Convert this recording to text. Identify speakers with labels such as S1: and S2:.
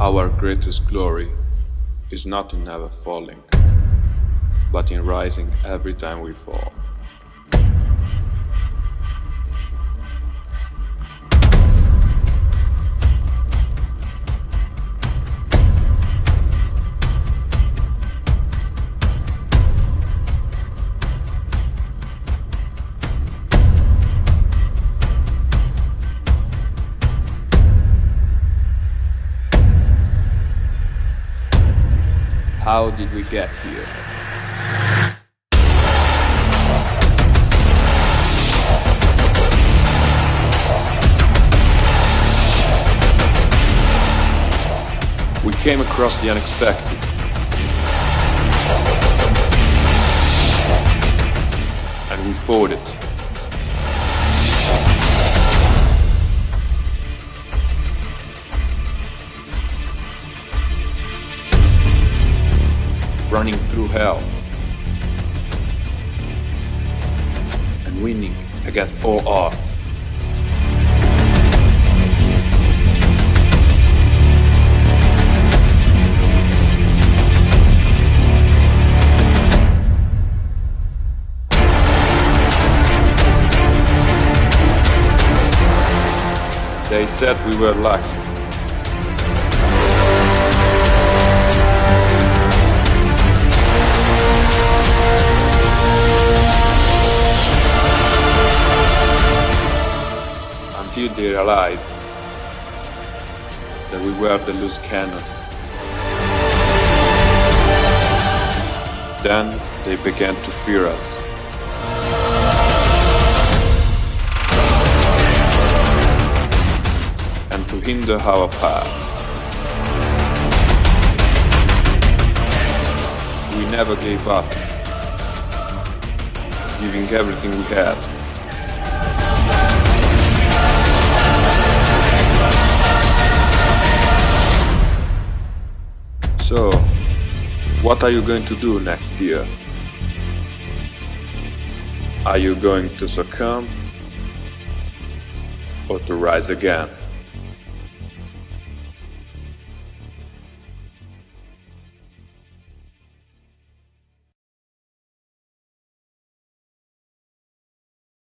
S1: Our greatest glory is not in never falling, but in rising every time we fall. How did we get here? We came across the unexpected. And we fought it. Running through hell. And winning against all odds. They said we were lucky. Until they realized that we were the loose cannon. Then they began to fear us. and to hinder our path. We never gave up, giving everything we had. What are you going to do next year? Are you going to succumb or to rise again?